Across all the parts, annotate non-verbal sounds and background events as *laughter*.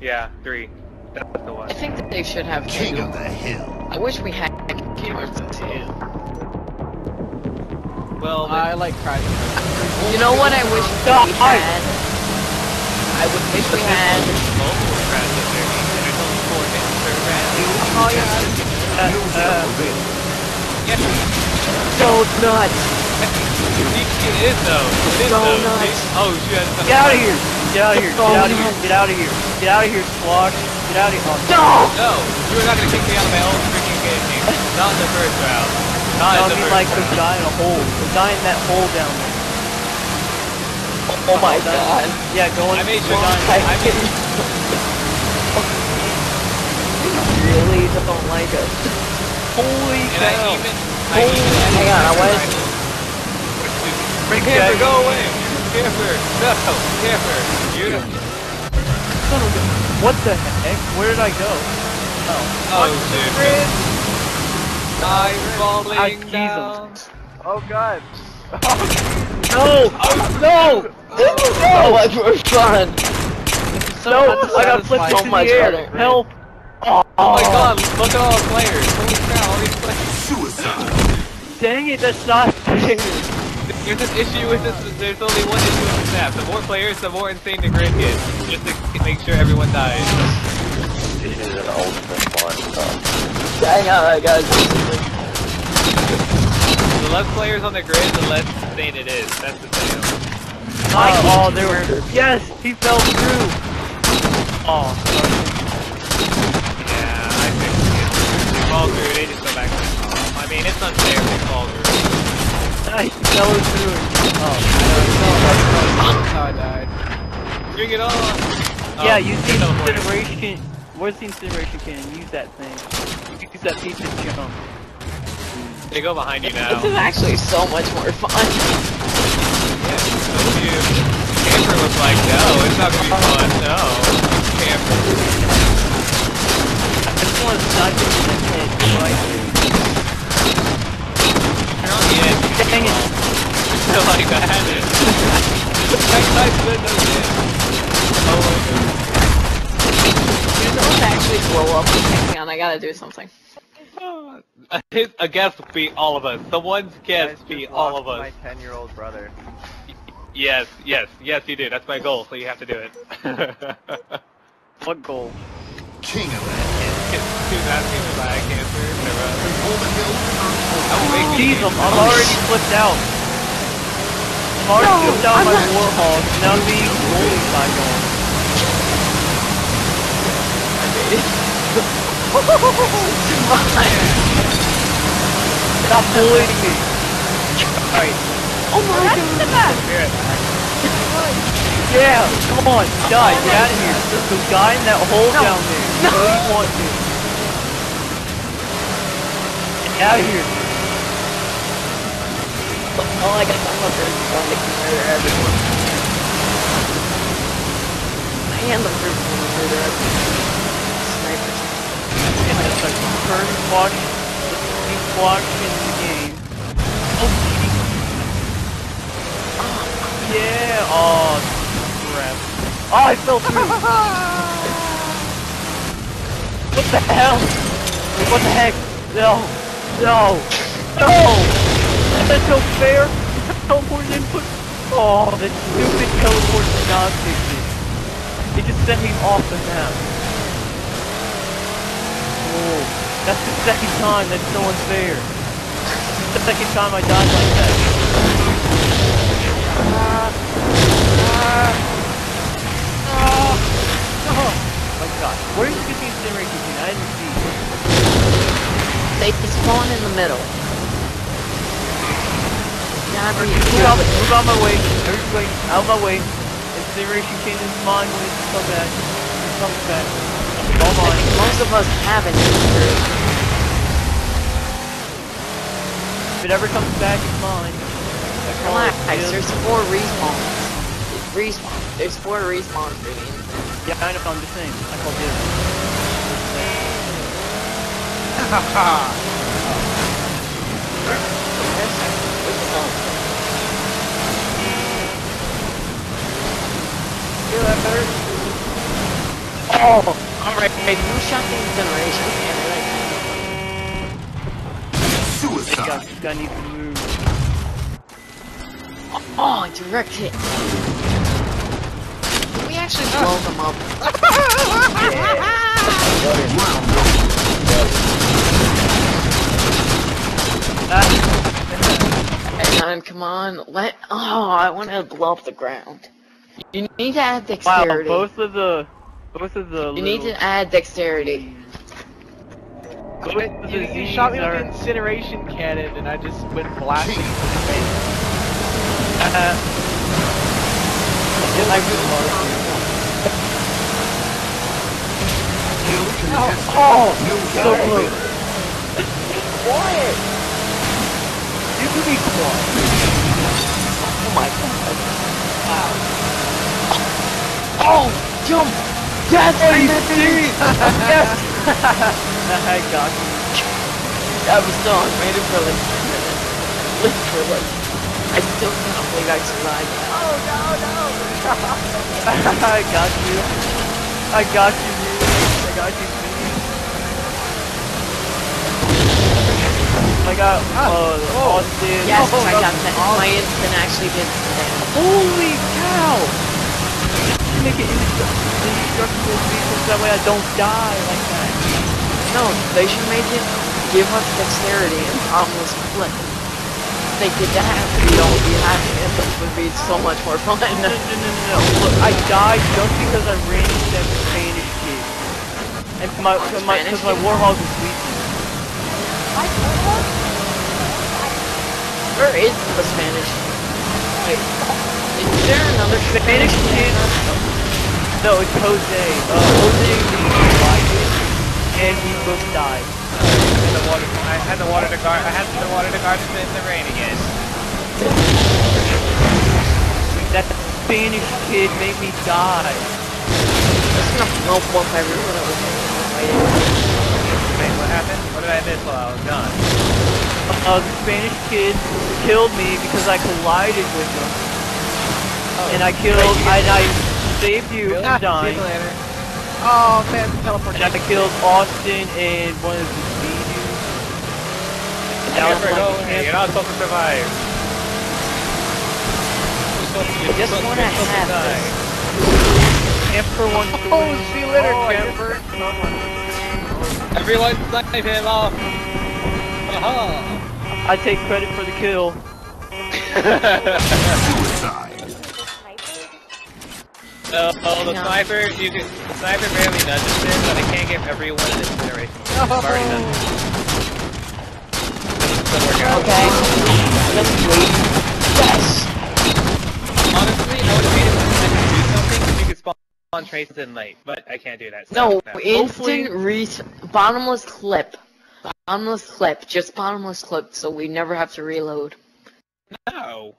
Yeah, three. That's the one. I think that they should have King two. of the hill. I wish we had King of the two. Hill. Well, I like Crysis. *laughs* You know what I wish we had? I would wish we had. multiple crashes in there. and There's only four hits per round. Oh yeah. Uh, uh, Yes, So nuts. it is though. It is So though. nuts. Oh, she has get out of here! Get out of here! Oh, Get out of here! Get out of here! Get out of here, Squash! Get out of here! Oh, No! No, you are not gonna kick me out of my own freaking game. team. Not in the first round. Not I in the mean first like round. the guy in a hole. The guy in that hole down there. Oh my god. Yeah, go in. I made sure. go down. I made. really don't like us. Holy And I cow! even. I even. Hang on, I was. Break Camper, go away! Camper! *laughs* No! Camper! You. Son of a- What the heck? Where did I go? Oh. Oh, dude. I'm Ah, falling Jesus. down. Oh god. *laughs* No! No! Oh, I for fun. No! I got flipped So into much the air. better. Help! Oh, Oh my god, look at all the players. Holy cow, all these players. Suicide. Dang it, that's not fair. *laughs* There's an issue with this, there's only one issue with this map. The more players, the more insane the grid gets. Just to make sure everyone dies. This is an ultimate one. So. Hang on, guys. The less players on the grid, the less insane it is. That's the thing. Oh, oh, there were. Yes, he fell through. Oh, Yeah, I think they fall through, they just go back to the top. I mean, it's unfair if they fall through. I fell through. Oh, That's how I died. Bring it on! yeah, Oh, use the teleport. incineration. Where's the incineration cannon? Use that thing. Use that piece of junk. They go behind you now. This is actually so much more fun. Yeah, so you. Camper was like, no, it's not gonna be fun. No. Camper. I just want to snipe it in the head right there. Turn on the edge. Dang *laughs* oh, it. like that. nice, nice, good, no. Oh my You're supposed to actually blow up. Hang on, I gotta do something. god. A guest beat all of us. The one's guest beat all of us. My 10 year old brother. Yes, yes, yes, you do. That's my goal, so you have to do it. *laughs* What goal? King of the hill. Who's asking if I cancer? Golden Hill Jeez, I'm, I'm already flipped out. I'm already flipped out my warthog. Now I'm being bullied by one. Stop bullying me. Alright. Oh my god. Yeah, come on, die, get out of here. The guy in that hole No. down there. No. What do you want to? Get out of here. Oh, I got some of this trying to murder everyone. I am the person who murder everyone. Snipers. And that's like first watch, the watch in the game. Oh, yeah. Oh, crap. Oh, I fell through. *laughs* what the hell? What the heck? No. No. No. *laughs* That's no fair. Teleport input. Oh, that stupid teleport did not it. Just sent me off the map. Oh, that's the second time. That's so unfair. It's The second time I died like that. Oh my god. Where did you get the incineration thing? I didn't see. They spawn in the middle. Yeah, but Move out, move out my way. Everybody, out of my way. Incineration cannon's mine when it comes back. It comes back. It's all I mine. think most of us have an injury. If it ever comes back, it's mine. I call Relax, there's four respawns. Respawn. There's four respawns for the instant. Yeah, I know. I'm just saying. I call this. *laughs* Oh, I'm ready. Who shot the incineration cannon? Suicide. Gun, gun needs to move. Oh, direct hit. Can we actually blow them up? Ah, *laughs* And come on, let. Oh, I want to blow up the ground. You need to add dexterity. wow, dexterity. both of the, both of the. you need to add dexterity. Both of the You, you shot me with are- an incineration cannon and I just went blasting *laughs* into the face. Uh, *laughs* I really love oh, No so doubt. close. You can be quiet. Oh my god. Oh, jump! Yes, Oh, I did it! *laughs* yes. I got you. I was on waiting for like two minutes. Literally. I still can't believe I survived that. Oh no no! *laughs* I got you. I got you, dude. I got you, dude. I got uh, Austin. Yes, Oh, I got that. My instant actually did. Holy cow! Make it indestructible vehicles that way I don't die like that. No, they should make it give us dexterity and almost flip. They did that, we don't be it, but it would be so much more fun. No, no, no, no, no. Look, I died just because I ran into that Spanish kid. And my, cause my, Spanish cause my kid? warthog was weak. Where is the Spanish? Wait, is there another Spanish kid? No, it's Jose. Uh, Jose needs and we both died. I had the water. I had the water to guard. I had the water to guard in the rain again. That Spanish kid made me die. It's gonna blow up everyone that was fighting. Wait, what happened? What did I miss while I was gone? Uh, the Spanish kid killed me because I collided with him. and I killed, and I saved you Really? Ah, from See you dying. later. Oh man, And teleportation. I killed Austin and one of the B dudes. And now Camper, go like. You're not supposed to survive. You're supposed to- you're just supposed- wanna you're have die. Camper wants to Oh, win. see you later, Oh, I camper. Everyone snipe him off. Aha. I take credit for the kill. *laughs* Suicide. So, oh, the No. sniper, you can, the sniper barely nudges it, but I can't get everyone in incineration. I've oh. already done it. Doesn't work out. Okay. Let's wait. Yes! Honestly, I would hate it if I could do something if you could spawn traces in late, but I can't do that. so No, no. instant re- bottomless clip. Bottomless clip. Just bottomless clip so we never have to reload. No.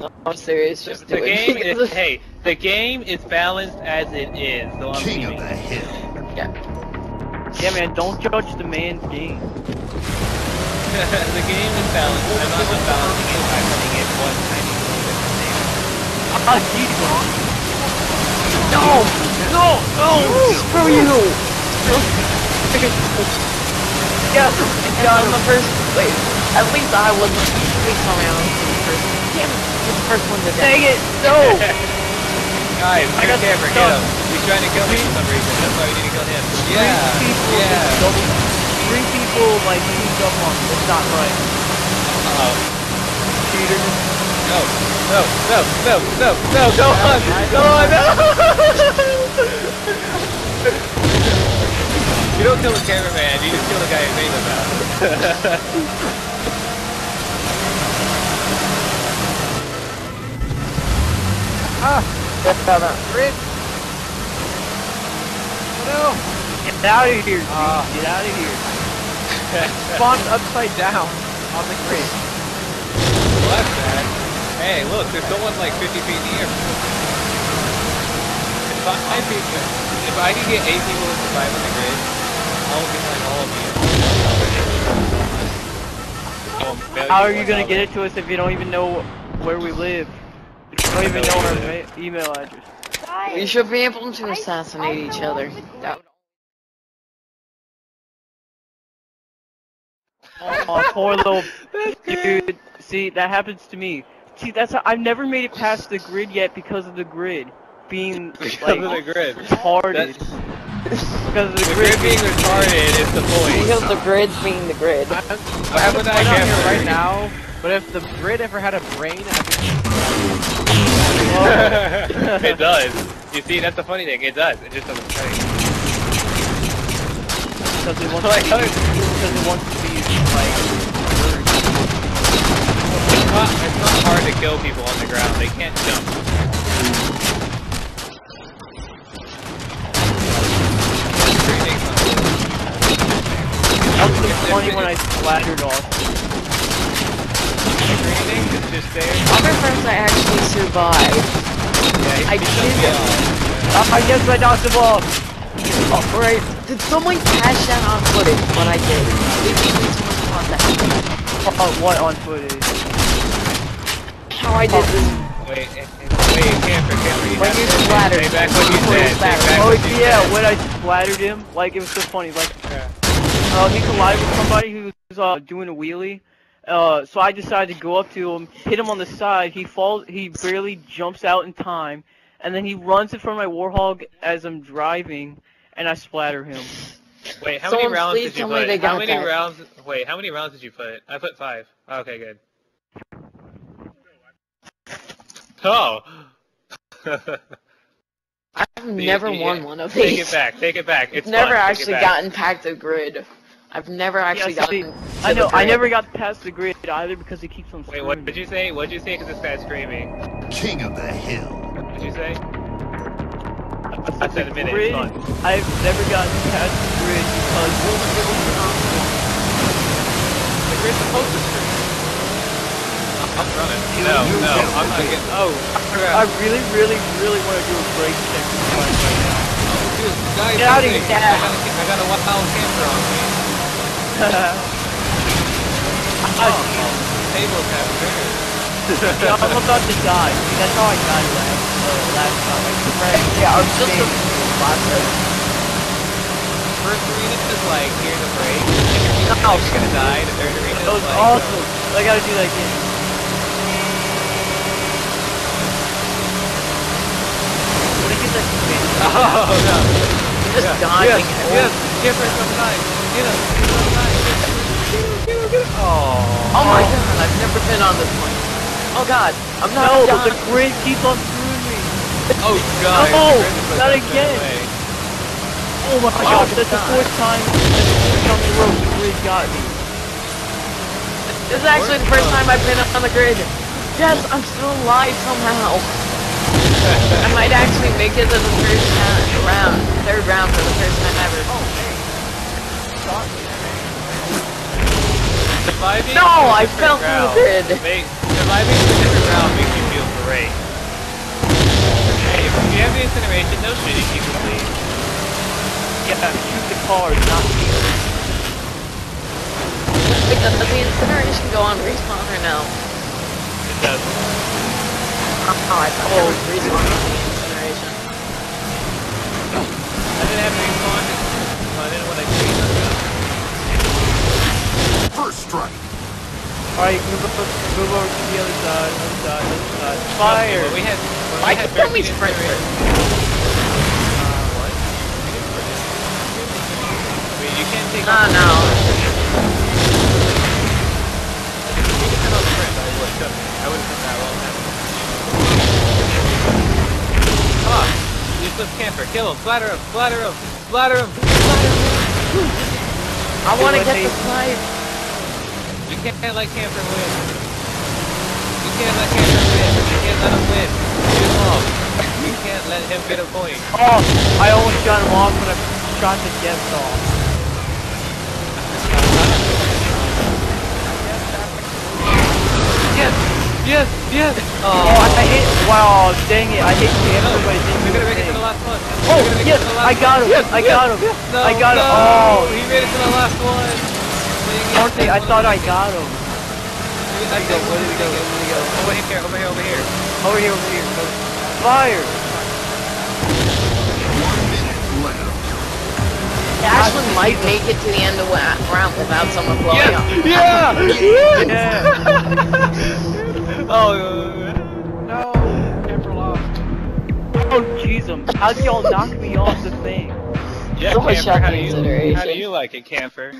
No, I'm serious. Just The do game it. is, *laughs* hey, the game is balanced as it is, so I'm King of leaving. the hill. Yeah, Yeah, man, don't judge the man's game. *laughs* the game is balanced. I'm not unbalancing it by running it one tiny little bit of damage. Ah, Jesus. No! No! No! Screw you! *laughs* Yes, Yeah, I'm the first. Wait, at least I was. Please tell me I was the first. Damn it! It's the first one to die. dang it, no! *laughs* Guys, I I got got camera, stuck. get him. He's trying to kill me for some reason. That's why we need to kill him. Three Yeah, people, yeah. double, three people like teamed up on me. That's not right. Uh-oh. Cheaters. No, no, no, no, no, no, go on, go on, no! *laughs* you don't kill the cameraman, you just kill the guy *laughs* who's name about. Bridge. Oh Get out of here, dude. Ah. Get out of here. *laughs* Spawned upside down on the grid. well, that's bad. Hey, look, there's someone like 50 feet in the air. If I, I think, if I can get 8 people to survive on the grid, I'll get like all of you. Oh, How are you gonna get it to us if you don't even know where we live? You don't even know our email address. We should be able to assassinate each other. That Oh, poor little *laughs* dude. See, that happens to me. See, that's how, I've never made it past the grid yet because of the grid being *laughs* Because like of the grid. retarded. That's- Because of the *laughs* The grid grid being retarded is the point. Because the grid's being the grid. Why would I I'm not get here right now, but if the grid ever had a brain, I could *laughs* it does. You see, that's the funny thing. It does. It just doesn't say. because it wants Like, to be, because it wants to be like It's not, it's not hard to kill people on the ground. They can't jump. that was funny when I splattered off. It's just there. Other friends I actually survived. Yeah, I he- he did jumped it. off. I, guess I knocked him off. Oh, right. Did someone cash that on footage? What I did. Please, please, someone caught that. Oh, what on footage? How I did this. Wait, eh, eh, wait, camper, camper. You When you splattered. Say back what you said. Oh what you yeah, said. when I splattered him, like it was so funny. Like, Yeah. uh, he collided with somebody who was uh, doing a wheelie. Uh, so I decided to go up to him, hit him on the side. He falls. He barely jumps out in time, and then he runs in front of my warthog as I'm driving, and I splatter him. Wait, how Someone many rounds did you tell put? How many that. rounds? Wait, how many rounds did you put? I put five. Okay, good. Oh. *laughs* I've never You- won one of these. Take it back. Take it back. It's never fun. Take it actually back. gotten past the grid. I've never actually Yeah, gotten. I know. I never got past the grid either because he keeps on. Wait, what screwing did you say? What did you say? Because this guy's screaming. King of the hill. What did you say? I said a minute, Grid. I've never gotten past the grid because The grid's supposed to scream. I'm running. No, no, I'm not getting. Oh, I really, really, really want to do a break check right now. Dude, guys, Get outta hey, here. I got, a, I got a one pound camper on me. Table *laughs* camper. Yeah, I'm about to die. See, that's how I died last, uh, last time. I crashed. Yeah, I'm just a First arena is like, here's a break. Second arena, No. you're gonna die. The third arena That is was like, awesome. I gotta do that again. When I get that Oh, no. just Yeah. dodging Yes, yes, get first on nine. Oh. Oh my god, I've never been on this one. Oh god, I'm not no, but the grid keeps on screwing me. Oh, God. No, the grid is not again. Oh my Oh, gosh, that's the God. fourth time. That's the fourth time in a row the grid got me. This is actually the first time I've been on the grid. Yes, I'm still alive somehow. I might actually make it to the first round, third round for the first time ever. Oh, Surviving No, to a I different fell through the grid. Make, surviving to a different round makes you feel great. Hey, if you have the incineration, no shitting, you can leave. Yeah, shoot the cars, not me. Wait, does the incineration go on respawn or no? It does. Oh, I thought there was respawn on the incineration. I didn't have any fun. I didn't want to change the gun. First strike. Alright, move, up, move over to the other side, other side, other side. Okay, Fire! when we had, when Why we can tell me 13 sprint incineration- Uh, what? I mean, you can't take No, off- no. If you could turn on I would. I would have done that a long time ago. Come on. Useless camper. Kill him. Splatter him. Splatter him. Splatter him. Splatter him. I want to get the slide. You can't let camper win. You can't let camper win. You can't let him win. Him off. You can't let him get a point. Oh, I almost got him off when I shot the guest off. Yes! Yes! Yes! Oh, I hit, wow, dang it, I hit camper, but it didn't We're gonna make it to the last one. Oh, We're gonna make it oh, yes, I got him, Yes, I got him, yes. No, I got him, no, oh. He made it to the last one. Monty, I thought I got him. Where did we go? Where did we go? Over here, over here, over here. Over here, over here. Fire! One. It actually might make it to the end of the round without someone blowing yes. up. Yeah! yeah! *laughs* Oh, yeah. oh, no. Never lost. Oh, Jesus! Um, how'd y'all knock me off the thing? Yeah, so Camper, how do, you, how do you like it, Camper?